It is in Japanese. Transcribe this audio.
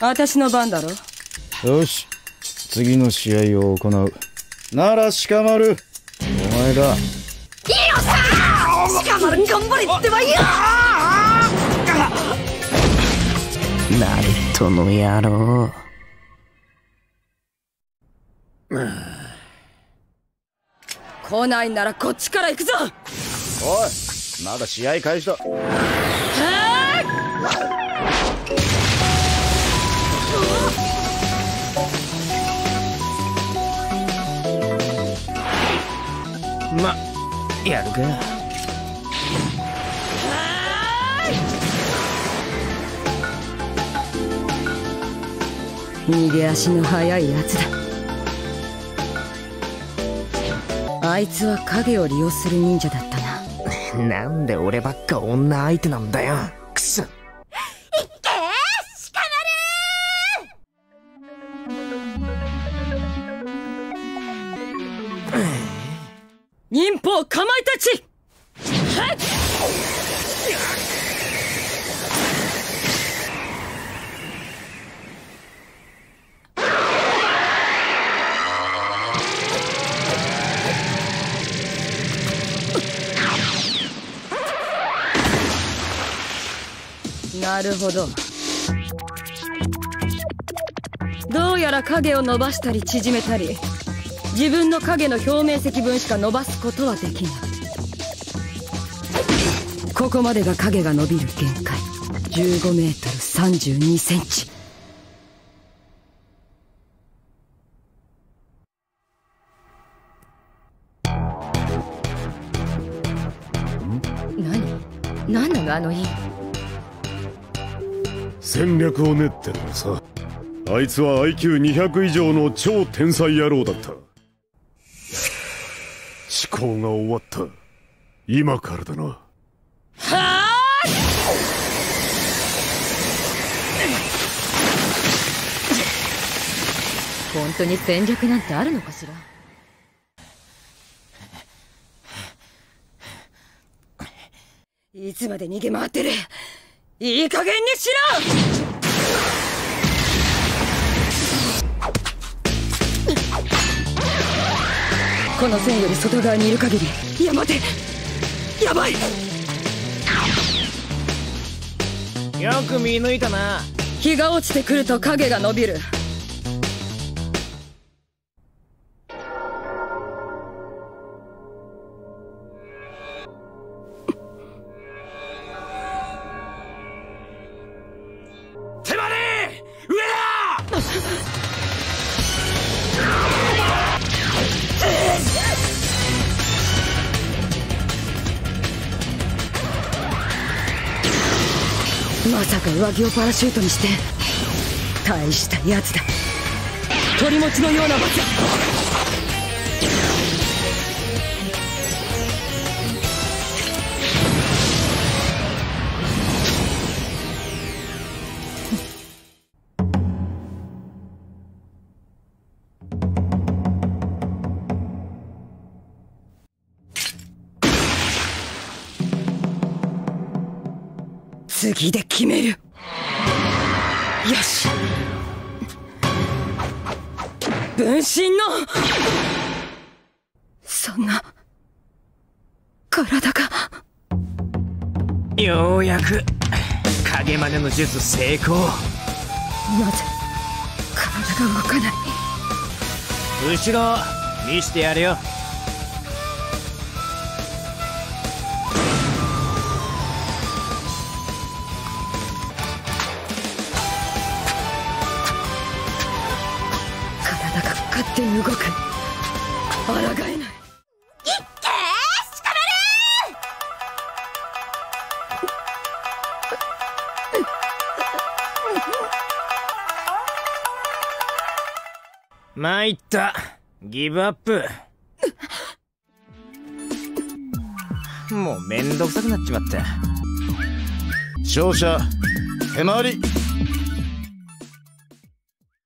私の番だろ。よし。次の試合を行う。なら鹿丸お前だ。いいよさ鹿丸頑張れってばいいよナルトの野郎。来ないならこっちから行くぞ。おいまだ試合開始だまやるか。逃げ足の速いやつだ。あいつは影を利用する忍者だったな。なんで俺ばっか女相手なんだよ。くそかまいたち。なるほど。どうやら影を伸ばしたり縮めたり自分の影の表面積分しか伸ばすことはできない。ここまでが影が伸びる限界。15メートル32センチ。何？何なのあの家戦略を練ってるのさ。あいつは IQ200 以上の超天才野郎だった。思考が終わった。今からだなはあ本当に戦略なんてあるのかしら？いつまで逃げ回ってる？いい加減にしろ！この線より外側にいる限りいや待て！やばい！よく見抜いたな。日が落ちてくると影が伸びる。さか上着をパラシュートにして大したやつだ。鳥持ちのような罰次で決める。よし。分身の。そんな体が。ようやく影真似の術成功。なぜ体が動かない。後ろ見してやるよが勝手に動く。抗えない。いっけーしか参った。ギブアップ。もうめんどくさくなっちまった勝者手回り